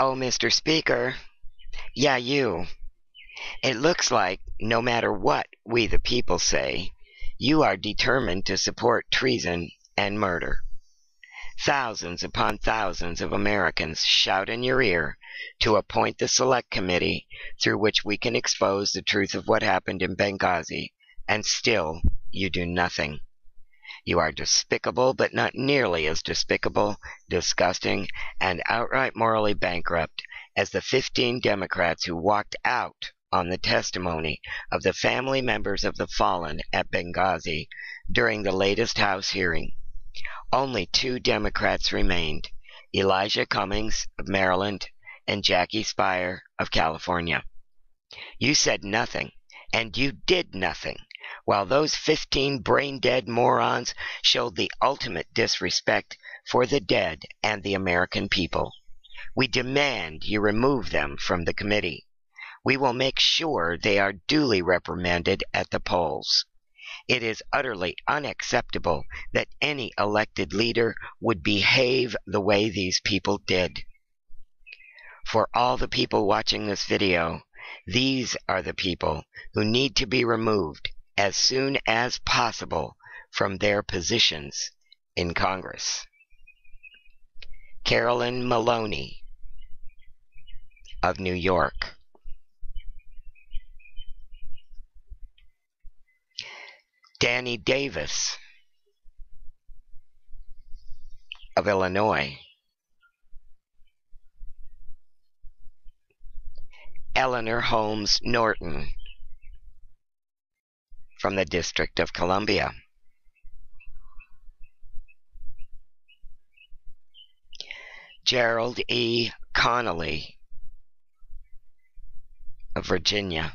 Oh, Mr. Speaker. Yeah, you. It looks like, no matter what we the people say, you are determined to support treason and murder. Thousands upon thousands of Americans shout in your ear to appoint the select committee through which we can expose the truth of what happened in Benghazi, and still you do nothing. You are despicable, but not nearly as despicable, disgusting, and outright morally bankrupt as the 15 Democrats who walked out on the testimony of the family members of the fallen at Benghazi during the latest House hearing. Only two Democrats remained Elijah Cummings of Maryland and Jackie Speier of California. You said nothing, and you did nothing, while those 15 brain dead morons showed the ultimate disrespect for the dead and the American people. We demand you remove them from the committee. We will make sure they are duly reprimanded at the polls. It is utterly unacceptable that any elected leader would behave the way these people did. For all the people watching this video, these are the people who need to be removed as soon as possible from their positions in Congress. Carolyn Maloney of New York. Danny Davis of Illinois. Eleanor Holmes Norton from the District of Columbia. Gerald E. Connolly of Virginia.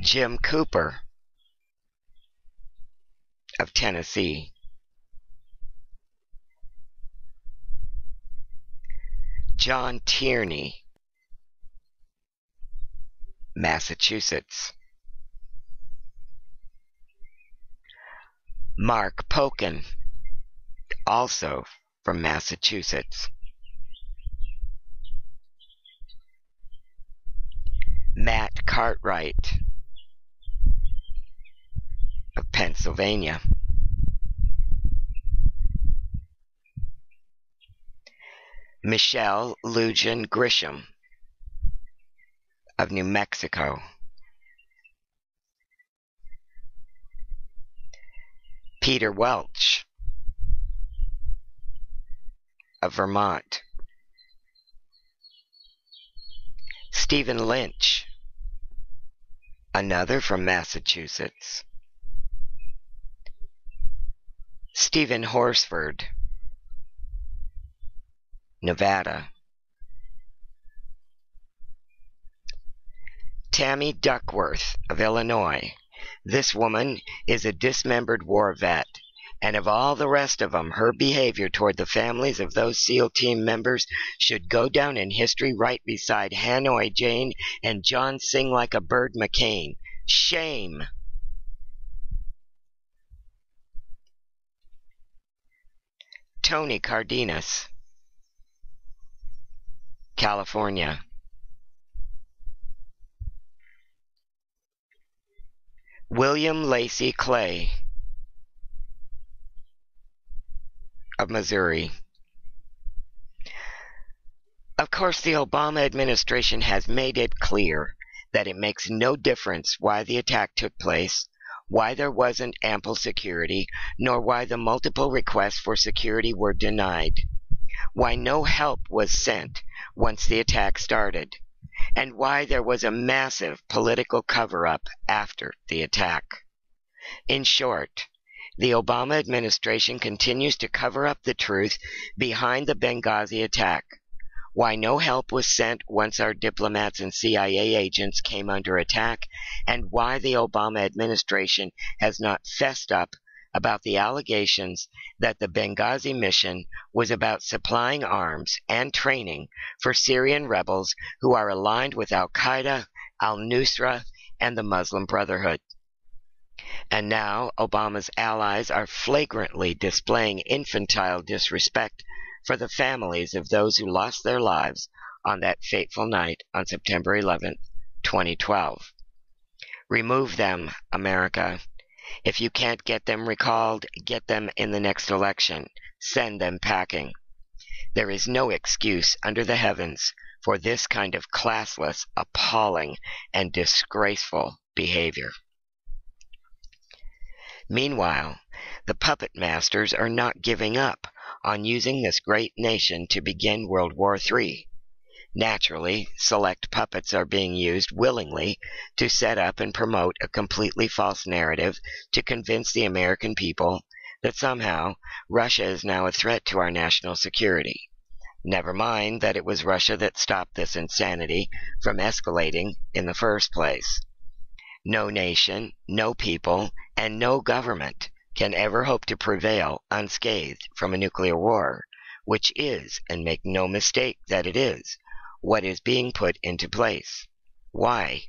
Jim Cooper of Tennessee. John Tierney, Massachusetts. Mark Pocan, also from Massachusetts. Matt Cartwright, of Pennsylvania. Michelle Lujan Grisham of New Mexico. Peter Welch of Vermont. Stephen Lynch, another from Massachusetts. Steven Horsford, Nevada. Tammy Duckworth of Illinois. This woman is a dismembered war vet, and of all the rest of them, her behavior toward the families of those SEAL team members should go down in history right beside Hanoi Jane and John Sing Like a Bird McCain. Shame! Tony Cardenas, California. William Lacey Clay of Missouri. Of course, the Obama administration has made it clear that it makes no difference why the attack took place why there wasn't ample security, nor why the multiple requests for security were denied, why no help was sent once the attack started, and why there was a massive political cover up after the attack. In short, the Obama administration continues to cover up the truth behind the Benghazi attack why no help was sent once our diplomats and CIA agents came under attack, and why the Obama administration has not fessed up about the allegations that the Benghazi mission was about supplying arms and training for Syrian rebels who are aligned with Al Qaeda, al Nusra, and the Muslim Brotherhood. And now Obama's allies are flagrantly displaying infantile disrespect for the families of those who lost their lives on that fateful night on September 11, 2012. Remove them, America. If you can't get them recalled, get them in the next election. Send them packing. There is no excuse under the heavens for this kind of classless, appalling, and disgraceful behavior. Meanwhile, the puppet masters are not giving up on using this great nation to begin World War III. Naturally, select puppets are being used willingly to set up and promote a completely false narrative to convince the American people that somehow Russia is now a threat to our national security. Never mind that it was Russia that stopped this insanity from escalating in the first place. No nation, no people, and no government can ever hope to prevail unscathed from a nuclear war, which is, and make no mistake that it is, what is being put into place. Why?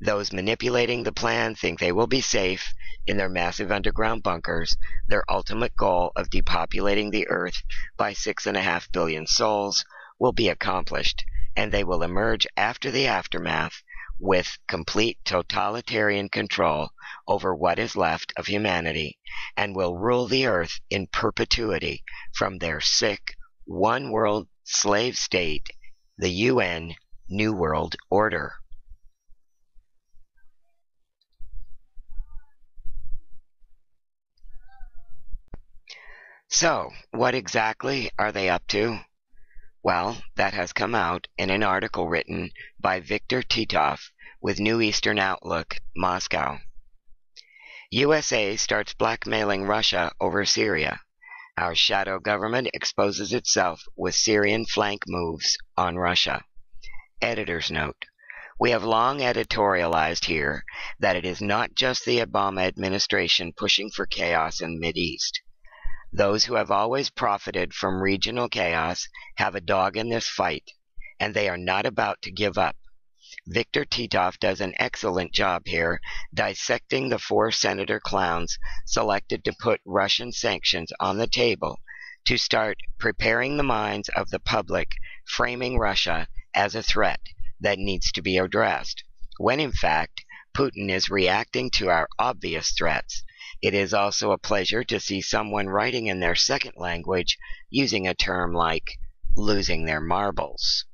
Those manipulating the plan think they will be safe in their massive underground bunkers, their ultimate goal of depopulating the earth by six and a half billion souls will be accomplished, and they will emerge after the aftermath with complete totalitarian control over what is left of humanity and will rule the earth in perpetuity from their sick, one world slave state, the UN New World Order. So, what exactly are they up to? Well, that has come out in an article written by Viktor Titov with New Eastern Outlook, Moscow. USA starts blackmailing Russia over Syria. Our shadow government exposes itself with Syrian flank moves on Russia. Editor's note. We have long editorialized here that it is not just the Obama administration pushing for chaos in the East. Those who have always profited from regional chaos have a dog in this fight, and they are not about to give up. Viktor Titov does an excellent job here dissecting the four senator clowns selected to put Russian sanctions on the table to start preparing the minds of the public, framing Russia as a threat that needs to be addressed, when in fact Putin is reacting to our obvious threats it is also a pleasure to see someone writing in their second language using a term like losing their marbles.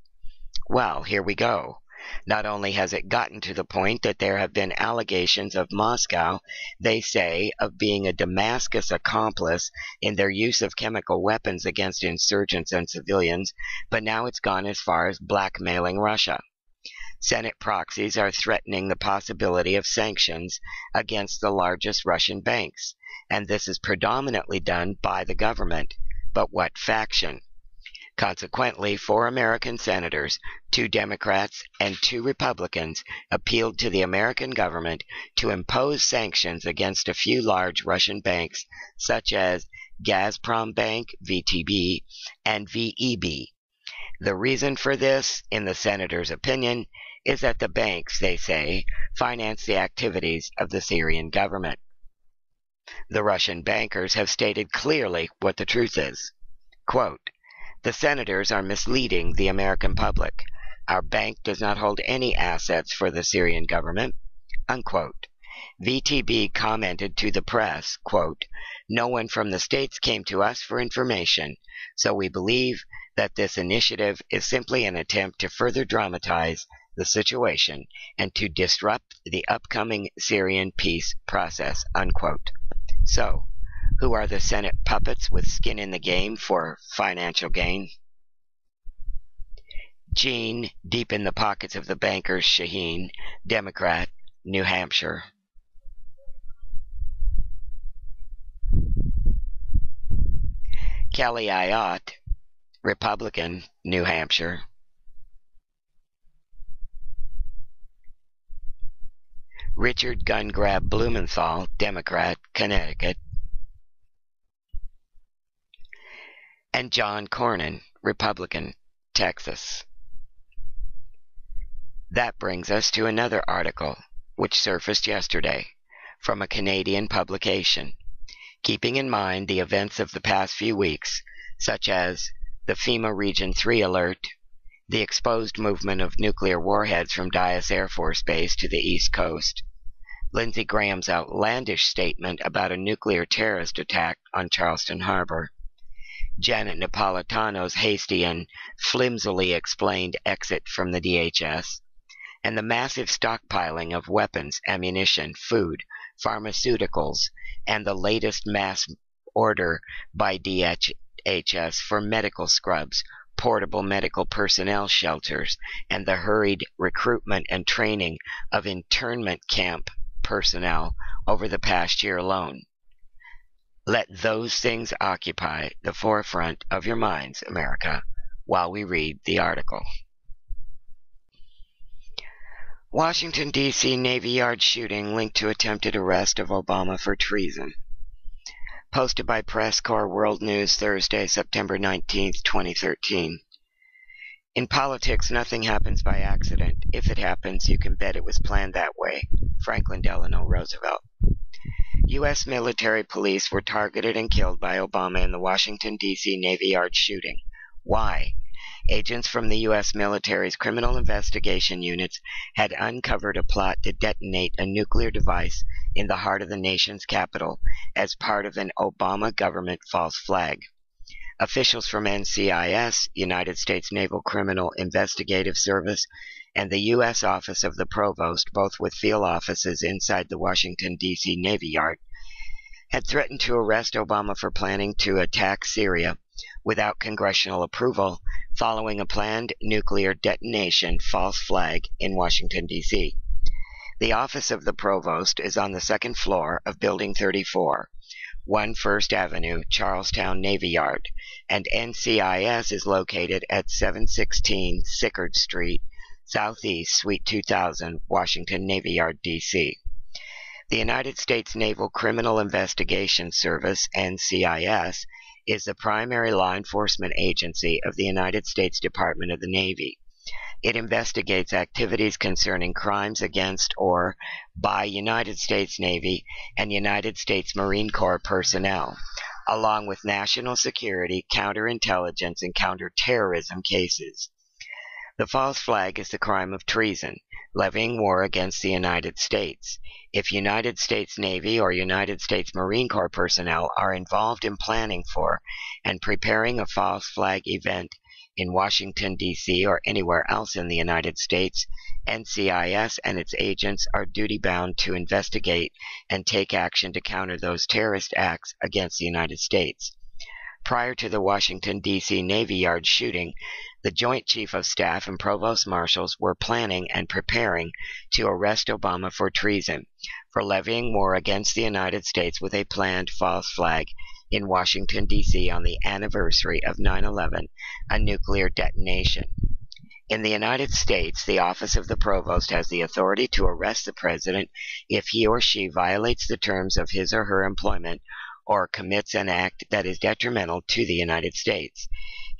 Well, here we go. Not only has it gotten to the point that there have been allegations of Moscow, they say, of being a Damascus accomplice in their use of chemical weapons against insurgents and civilians, but now it's gone as far as blackmailing Russia. Senate proxies are threatening the possibility of sanctions against the largest Russian banks, and this is predominantly done by the government. But what faction? Consequently, four American senators, two Democrats, and two Republicans appealed to the American government to impose sanctions against a few large Russian banks such as Gazprom Bank, VTB, and VEB. The reason for this, in the senators' opinion, is that the banks, they say, finance the activities of the Syrian government. The Russian bankers have stated clearly what the truth is. Quote, the senators are misleading the American public. Our bank does not hold any assets for the Syrian government. Unquote. VTB commented to the press, quote, No one from the states came to us for information, so we believe that this initiative is simply an attempt to further dramatize the situation and to disrupt the upcoming Syrian peace process. Unquote. So, who are the Senate puppets with skin in the game for financial gain? Jeanne, deep in the pockets of the bankers, Shaheen, Democrat, New Hampshire. Kelly Ayotte, Republican, New Hampshire. Richard Gungrab Blumenthal, Democrat, Connecticut, and John Cornyn, Republican, Texas. That brings us to another article, which surfaced yesterday, from a Canadian publication. Keeping in mind the events of the past few weeks, such as the FEMA Region 3 alert, the exposed movement of nuclear warheads from Dyess Air Force Base to the East Coast, Lindsey Graham's outlandish statement about a nuclear terrorist attack on Charleston Harbor, Janet Napolitano's hasty and flimsily explained exit from the DHS, and the massive stockpiling of weapons, ammunition, food, pharmaceuticals, and the latest mass order by DHS for medical scrubs, portable medical personnel shelters, and the hurried recruitment and training of internment camp personnel over the past year alone. Let those things occupy the forefront of your minds, America, while we read the article. Washington, D.C. Navy Yard shooting linked to attempted arrest of Obama for treason. Posted by PressCore World News Thursday, September 19, 2013. In politics, nothing happens by accident. If it happens, you can bet it was planned that way. Franklin Delano Roosevelt. U.S. military police were targeted and killed by Obama in the Washington, D.C. Navy Yard shooting. Why? Agents from the U.S. military's criminal investigation units had uncovered a plot to detonate a nuclear device in the heart of the nation's capital as part of an Obama government false flag. Officials from NCIS, United States Naval Criminal Investigative Service, and the U.S. Office of the Provost, both with field offices inside the Washington, D.C. Navy Yard, had threatened to arrest Obama for planning to attack Syria without congressional approval following a planned nuclear detonation false flag in Washington, D.C. The office of the Provost is on the second floor of Building 34 1 First Avenue, Charlestown Navy Yard, and NCIS is located at 716 Sicard Street, Southeast, Suite 2000, Washington Navy Yard, D.C. The United States Naval Criminal Investigation Service, NCIS, is the primary law enforcement agency of the United States Department of the Navy. It investigates activities concerning crimes against or by United States Navy and United States Marine Corps personnel, along with national security, counterintelligence, and counterterrorism cases. The false flag is the crime of treason, levying war against the United States. If United States Navy or United States Marine Corps personnel are involved in planning for and preparing a false flag event in Washington, D.C., or anywhere else in the United States, NCIS and its agents are duty bound to investigate and take action to counter those terrorist acts against the United States. Prior to the Washington, D.C. Navy Yard shooting, the Joint Chief of Staff and Provost Marshals were planning and preparing to arrest Obama for treason, for levying war against the United States with a planned false flag in Washington, D.C. on the anniversary of 9 11, a nuclear detonation. In the United States, the Office of the Provost has the authority to arrest the President if he or she violates the terms of his or her employment or commits an act that is detrimental to the United States.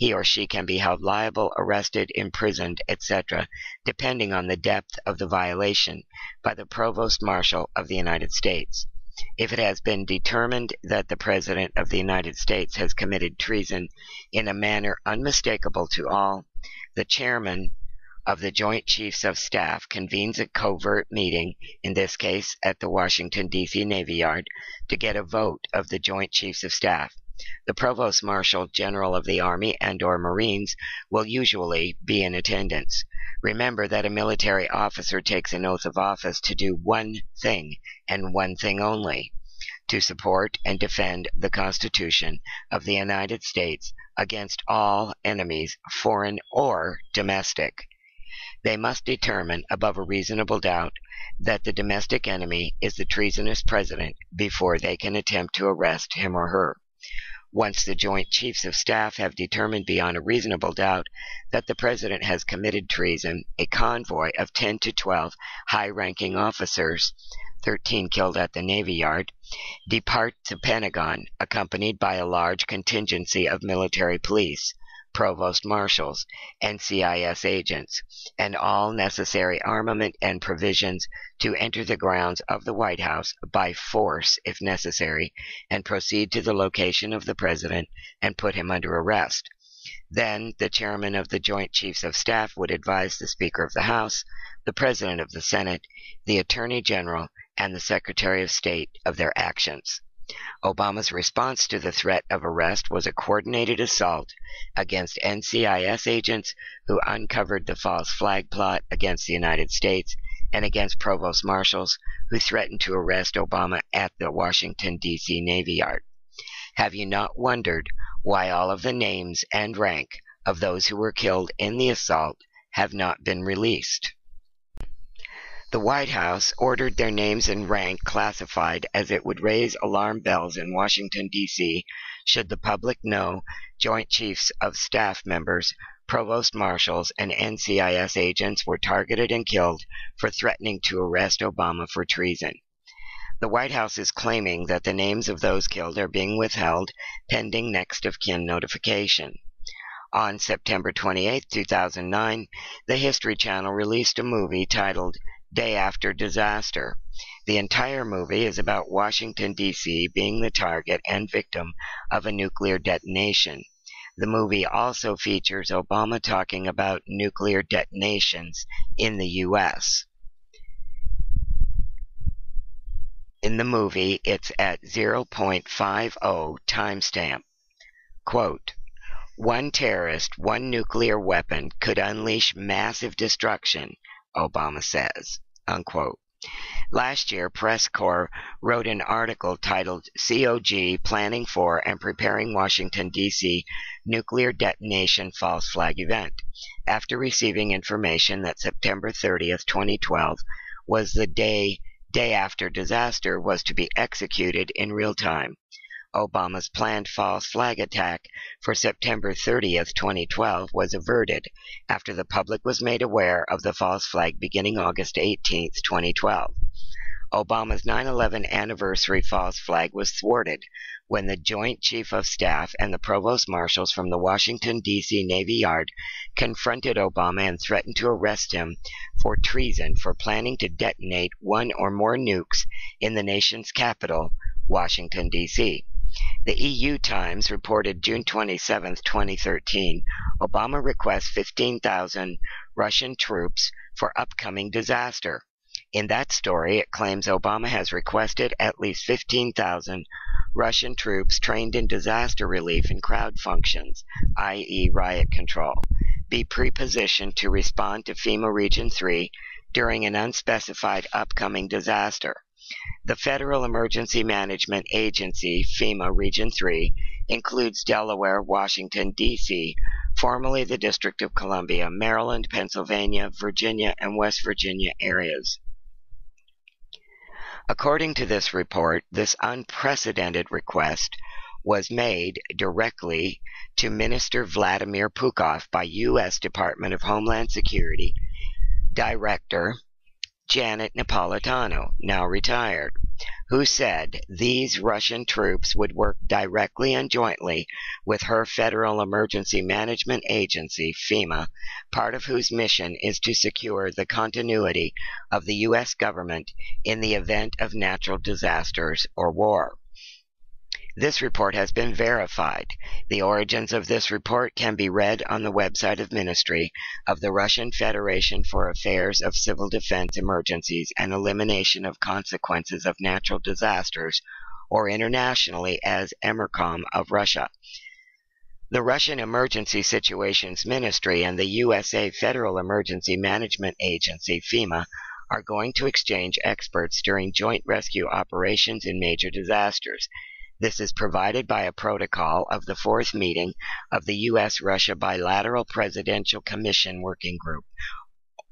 He or she can be held liable, arrested, imprisoned, etc., depending on the depth of the violation, by the Provost Marshal of the United States. If it has been determined that the President of the United States has committed treason in a manner unmistakable to all, the Chairman of the Joint Chiefs of Staff convenes a covert meeting, in this case at the Washington, D.C. Navy Yard, to get a vote of the Joint Chiefs of Staff. The Provost Marshal General of the Army and or Marines will usually be in attendance. Remember that a military officer takes an oath of office to do one thing and one thing only to support and defend the Constitution of the United States against all enemies, foreign or domestic. They must determine above a reasonable doubt that the domestic enemy is the treasonous president before they can attempt to arrest him or her. Once the Joint Chiefs of Staff have determined beyond a reasonable doubt that the President has committed treason, a convoy of 10 to 12 high ranking officers, 13 killed at the Navy Yard, depart the Pentagon, accompanied by a large contingency of military police, provost marshals, NCIS agents, and all necessary armament and provisions to enter the grounds of the White House by force if necessary and proceed to the location of the President and put him under arrest. Then the chairman of the Joint Chiefs of Staff would advise the Speaker of the House, the President of the Senate, the Attorney General, and the Secretary of State of their actions. Obama's response to the threat of arrest was a coordinated assault against NCIS agents who uncovered the false flag plot against the United States and against provost marshals who threatened to arrest Obama at the Washington, D.C. Navy Yard. Have you not wondered why all of the names and rank of those who were killed in the assault have not been released? The White House ordered their names and rank classified as it would raise alarm bells in Washington, D.C. should the public know Joint Chiefs of Staff members, provost marshals, and NCIS agents were targeted and killed for threatening to arrest Obama for treason. The White House is claiming that the names of those killed are being withheld pending next of kin notification. On September 28, 2009, the History Channel released a movie titled Day After Disaster. The entire movie is about Washington, D.C. being the target and victim of a nuclear detonation. The movie also features Obama talking about nuclear detonations in the U.S. In the movie, it's at 0.50 timestamp. Quote, one terrorist, one nuclear weapon could unleash massive destruction Obama says. Unquote. Last year, PressCore wrote an article titled COG Planning for and Preparing Washington, D.C. Nuclear Detonation False Flag Event, after receiving information that September 30th, 2012 was the day day after disaster was to be executed in real time. Obama's planned false flag attack for September 30, 2012 was averted after the public was made aware of the false flag beginning August 18, 2012. Obama's 9 11 anniversary false flag was thwarted when the Joint Chief of Staff and the Provost Marshals from the Washington, D.C. Navy Yard confronted Obama and threatened to arrest him for treason for planning to detonate one or more nukes in the nation's capital, Washington, D.C. The EU Times reported June 27, 2013, Obama requests 15,000 Russian troops for upcoming disaster. In that story, it claims Obama has requested at least 15,000 Russian troops trained in disaster relief and crowd functions, i.e., riot control, be prepositioned to respond to FEMA Region 3 during an unspecified upcoming disaster. The Federal Emergency Management Agency, FEMA Region 3, includes Delaware, Washington, D.C., formerly the District of Columbia, Maryland, Pennsylvania, Virginia, and West Virginia areas. According to this report, this unprecedented request was made directly to Minister Vladimir Puchkov by U.S. Department of Homeland Security Director Janet Napolitano, now retired, who said these Russian troops would work directly and jointly with her Federal Emergency Management Agency, FEMA, part of whose mission is to secure the continuity of the U.S. government in the event of natural disasters or war. This report has been verified. The origins of this report can be read on the website of Ministry of the Russian Federation for Affairs of Civil Defense Emergencies and Elimination of Consequences of Natural Disasters, or internationally as EMERCOM of Russia. The Russian Emergency Situations Ministry and the USA Federal Emergency Management Agency, FEMA, are going to exchange experts during joint rescue operations in major disasters. This is provided by a protocol of the fourth meeting of the U.S.-Russia Bilateral Presidential Commission Working Group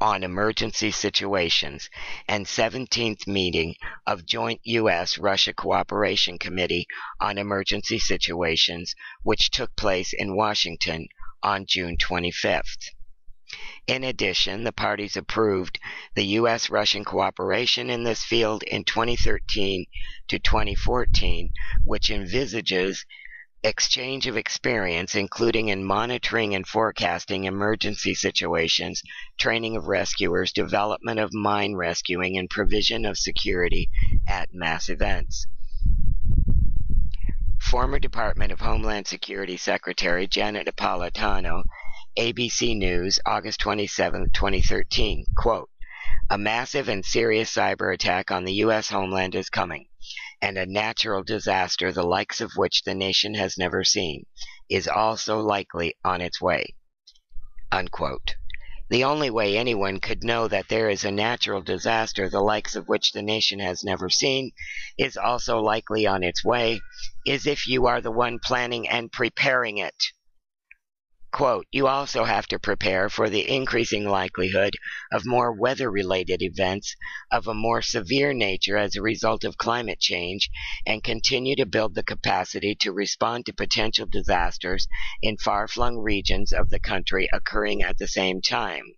on Emergency Situations and 17th meeting of Joint U.S.-Russia Cooperation Committee on Emergency Situations, which took place in Washington on June 25th. In addition, the parties approved the U.S. Russian cooperation in this field in 2013 to 2014, which envisages exchange of experience, including in monitoring and forecasting emergency situations, training of rescuers, development of mine rescuing, and provision of security at mass events. Former Department of Homeland Security Secretary Janet Napolitano, ABC News, August 27, 2013, quote, a massive and serious cyber attack on the U.S. homeland is coming, and a natural disaster the likes of which the nation has never seen is also likely on its way. Unquote. The only way anyone could know that there is a natural disaster the likes of which the nation has never seen is also likely on its way is if you are the one planning and preparing it. Quote, you also have to prepare for the increasing likelihood of more weather related events of a more severe nature as a result of climate change and continue to build the capacity to respond to potential disasters in far flung regions of the country occurring at the same time.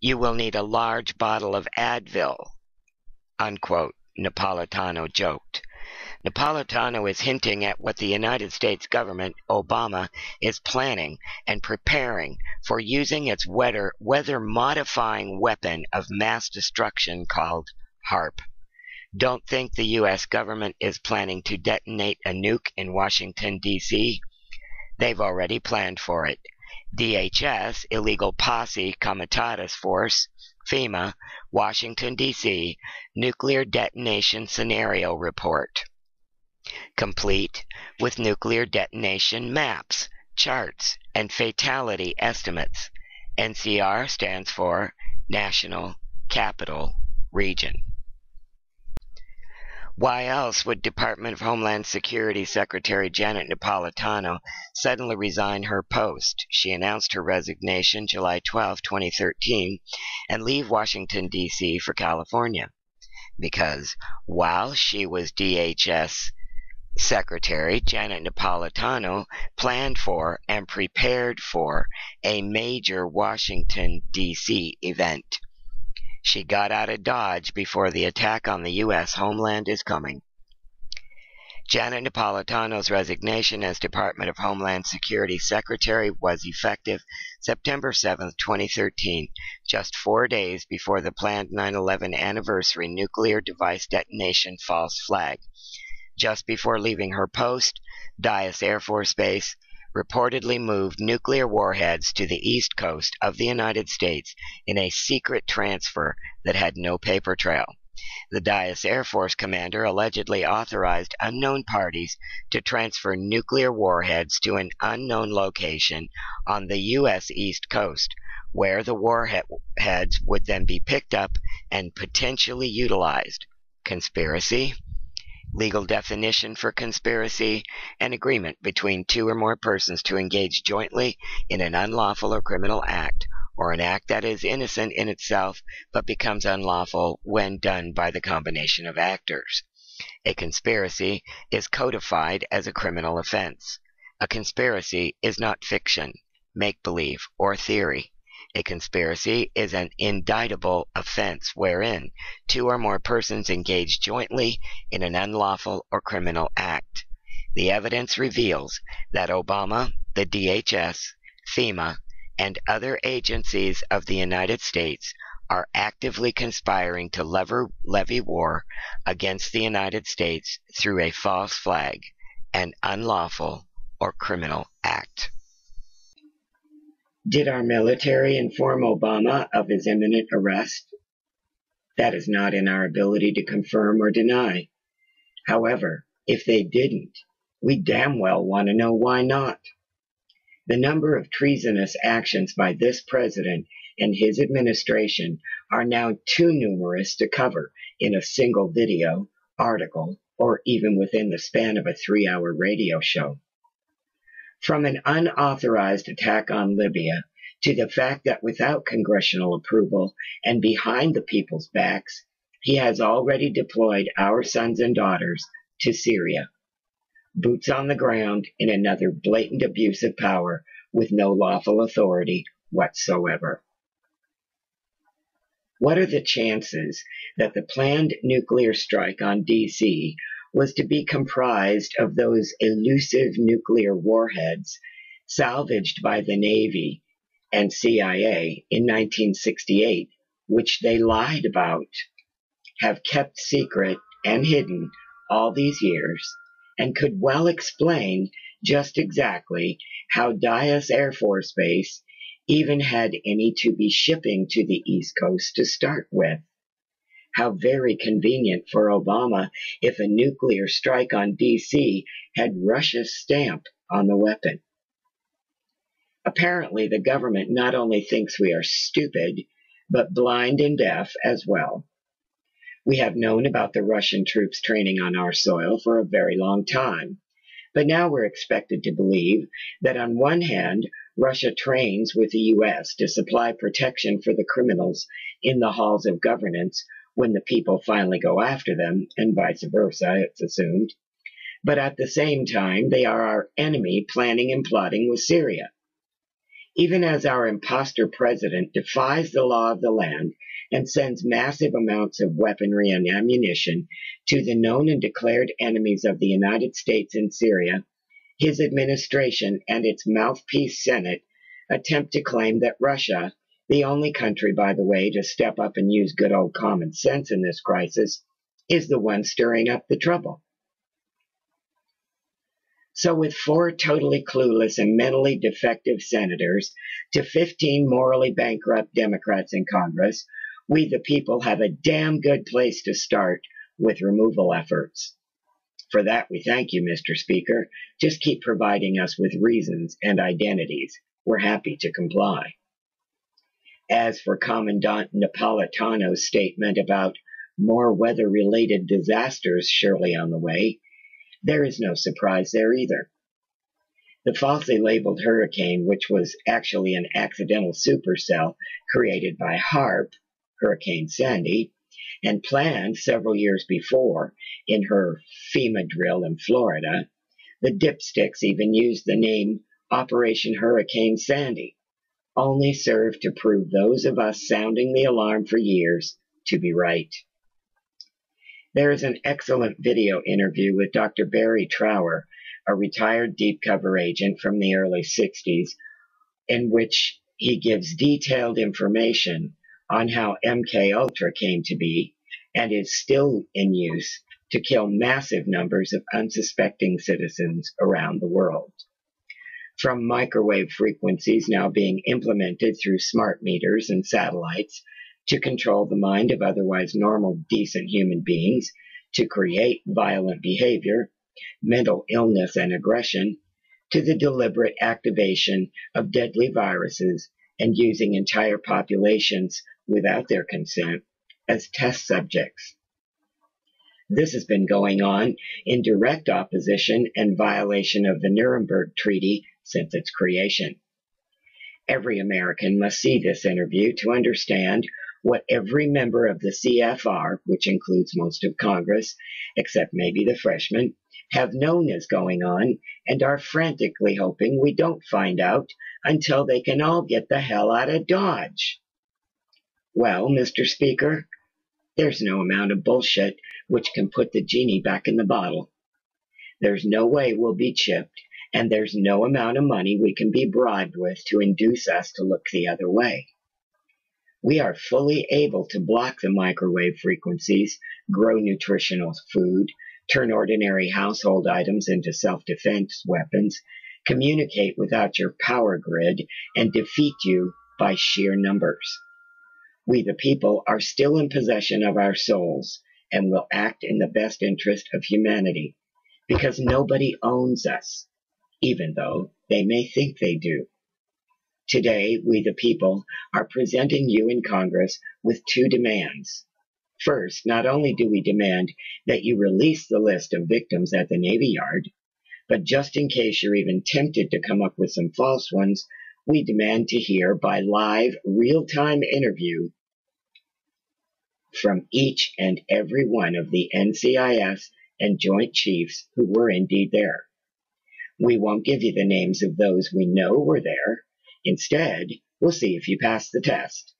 You will need a large bottle of Advil, unquote, Napolitano joked. Napolitano is hinting at what the United States government, Obama, is planning and preparing for using its weather, weather modifying weapon of mass destruction called HAARP. Don't think the U.S. government is planning to detonate a nuke in Washington, D.C. They've already planned for it. DHS, Illegal Posse Comitatus Force, FEMA, Washington, D.C., Nuclear Detonation Scenario Report complete with nuclear detonation maps, charts, and fatality estimates. NCR stands for National Capital Region. Why else would Department of Homeland Security Secretary Janet Napolitano suddenly resign her post? She announced her resignation July 12, 2013, and leave Washington, D.C. for California. Because while she was DHS Secretary Janet Napolitano planned for and prepared for a major Washington, D.C. event. She got out of Dodge before the attack on the U.S. homeland is coming. Janet Napolitano's resignation as Department of Homeland Security Secretary was effective September 7, 2013, just four days before the planned 9 11 anniversary nuclear device detonation false flag just before leaving her post, Dyess Air Force Base reportedly moved nuclear warheads to the east coast of the United States in a secret transfer that had no paper trail. The Dyess Air Force commander allegedly authorized unknown parties to transfer nuclear warheads to an unknown location on the U.S. East Coast, where the warheads would then be picked up and potentially utilized. Conspiracy? Legal definition for conspiracy, an agreement between two or more persons to engage jointly in an unlawful or criminal act, or an act that is innocent in itself but becomes unlawful when done by the combination of actors. A conspiracy is codified as a criminal offense. A conspiracy is not fiction, make believe, or theory. A conspiracy is an indictable offense wherein two or more persons engage jointly in an unlawful or criminal act. The evidence reveals that Obama, the DHS, FEMA, and other agencies of the United States are actively conspiring to lever, levy war against the United States through a false flag, an unlawful or criminal act. Did our military inform Obama of his imminent arrest? That is not in our ability to confirm or deny. However, if they didn't, we damn well want to know why not. The number of treasonous actions by this president and his administration are now too numerous to cover in a single video, article, or even within the span of a three hour radio show. From an unauthorized attack on Libya to the fact that without congressional approval and behind the people's backs, he has already deployed our sons and daughters to Syria. Boots on the ground in another blatant abuse of power with no lawful authority whatsoever. What are the chances that the planned nuclear strike on DC was to be comprised of those elusive nuclear warheads salvaged by the Navy and CIA in 1968, which they lied about, have kept secret and hidden all these years, and could well explain just exactly how Dyess Air Force Base even had any to be shipping to the East Coast to start with. How very convenient for Obama if a nuclear strike on DC had Russia's stamp on the weapon. Apparently, the government not only thinks we are stupid, but blind and deaf as well. We have known about the Russian troops training on our soil for a very long time. But now we're expected to believe that on one hand, Russia trains with the U.S. to supply protection for the criminals in the halls of governance when the people finally go after them, and vice versa, it's assumed. But at the same time, they are our enemy planning and plotting with Syria. Even as our impostor president defies the law of the land and sends massive amounts of weaponry and ammunition to the known and declared enemies of the United States in Syria, his administration and its mouthpiece Senate attempt to claim that Russia, the only country, by the way, to step up and use good old common sense in this crisis, is the one stirring up the trouble. So, with four totally clueless and mentally defective senators to 15 morally bankrupt Democrats in Congress, we the people have a damn good place to start with removal efforts. For that, we thank you, Mr. Speaker. Just keep providing us with reasons and identities. We're happy to comply. As for Commandant Napolitano's statement about more weather related disasters surely on the way, there is no surprise there either. The falsely labeled hurricane, which was actually an accidental supercell created by HAARP, Hurricane Sandy, and planned several years before in her FEMA drill in Florida, the dipsticks even used the name Operation Hurricane Sandy, only served to prove those of us sounding the alarm for years to be right. There is an excellent video interview with Dr. Barrie Trower, a retired deep cover agent from the early 60s, in which he gives detailed information on how MK Ultra came to be and is still in use to kill massive numbers of unsuspecting citizens around the world. From microwave frequencies now being implemented through smart meters and satellites to control the mind of otherwise normal, decent human beings, to create violent behavior, mental illness, and aggression, to the deliberate activation of deadly viruses and using entire populations without their consent as test subjects. This has been going on in direct opposition and violation of the Nuremberg Treaty since its creation. Every American must see this interview to understand what every member of the CFR, which includes most of Congress, except maybe the freshmen, have known is going on and are frantically hoping we don't find out until they can all get the hell out of Dodge. Well, Mr. Speaker, there's no amount of bullshit which can put the genie back in the bottle. There's no way we'll be chipped, and there's no amount of money we can be bribed with to induce us to look the other way. We are fully able to block the microwave frequencies, grow nutritional food, turn ordinary household items into self defense weapons, communicate without your power grid, and defeat you by sheer numbers we the people are still in possession of our souls and will act in the best interest of humanity because nobody owns us, even though they may think they do. Today, we the people are presenting you in Congress with two demands. First, not only do we demand that you release the list of victims at the Navy Yard, but just in case you're even tempted to come up with some false ones, we demand to hear by live, real time interview from each and every one of the NCIS and Joint Chiefs who were indeed there. We won't give you the names of those we know were there. Instead, we'll see if you pass the test.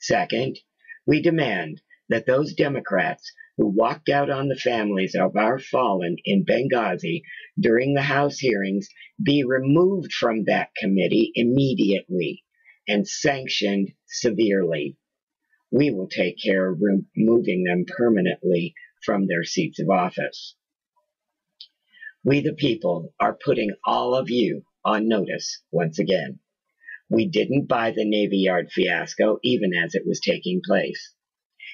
Second, we demand that those Democrats who walked out on the families of our fallen in Benghazi during the House hearings be removed from that committee immediately and sanctioned severely. We will take care of removing them permanently from their seats of office. We, the people, are putting all of you on notice once again. We didn't buy the Navy Yard fiasco even as it was taking place.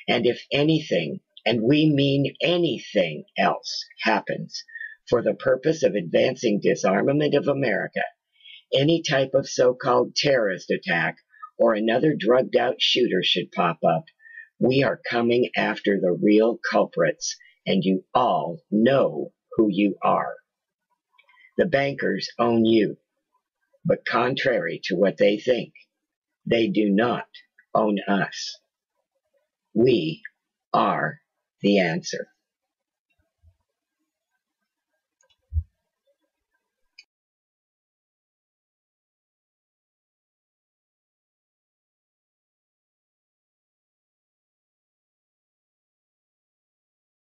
And if anything, and we mean anything else, happens for the purpose of advancing disarmament of America, any type of so called terrorist attack or another drugged out shooter should pop up, we are coming after the real culprits, and you all know who you are. The bankers own you, but contrary to what they think, they do not own us. We are the answer.